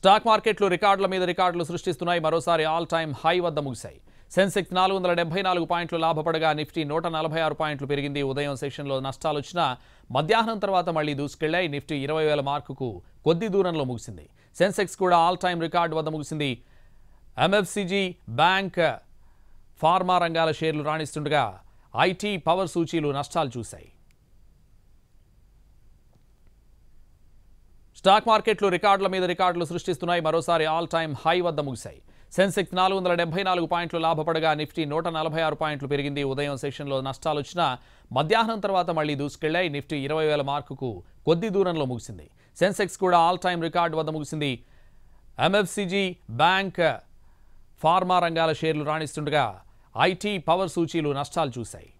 Stock మార్కెట్లు రికార్డుల మీద రికార్డులు సృష్టిస్తున్నాయి. మరోసారి ఆల్ టైమ్ హై వద్ద ముగిశాయి. సెన్సెక్స్ నాలుగు వందల డెబ్బై నాలుగు పాయింట్లు లాభపడగా నిఫ్టీ నూట నలభై ఆరు పాయింట్లు పెరిగింది. ఉదయం సెషన్లో నష్టాలు వచ్చినా మధ్యాహ్నం తర్వాత మళ్ళీ దూసుకెళ్ళాయి. నిఫ్టీ ఇరవై వేల మార్కుకు కొద్ది దూరంలో ముగిసింది. సెన్సెక్స్ కూడా ఆల్ టైమ్ రికార్డు వద్ద ముగిసింది. ఎంఎఫ్సిజీ బ్యాంక్ ఫార్మా రంగాల షేర్లు రాణిస్తుండగా ఐటీ పవర్ సూచీలు నష్టాలు చూశాయి. స్టాక్ మార్కెట్లు రికార్డుల మీద రికార్డులు సృష్టిస్తున్నాయి. మరోసారి ఆల్ టైమ్ హై వద్ద ముగిశాయి. సెన్సెక్స్ నాలుగు వందల డెబ్బై నాలుగు పాయింట్లు లాభపడగా నిఫ్టీ నూట నలభై ఆరు పాయింట్లు పెరిగింది. ఉదయం సెషన్లో నష్టాలు వచ్చినా మధ్యాహ్నం తర్వాత మళ్ళీ దూసుకెళ్ళాయి. నిఫ్టీ ఇరవై వేల మార్కుకు కొద్ది దూరంలో ముగిసింది. సెన్సెక్స్ కూడా ఆల్ టైమ్ రికార్డు వద్ద ముగిసింది. ఎంఎఫ్సిజీ బ్యాంక్ ఫార్మా రంగాల షేర్లు రాణిస్తుండగా ఐటీ పవర్ సూచీలు నష్టాలు చూశాయి.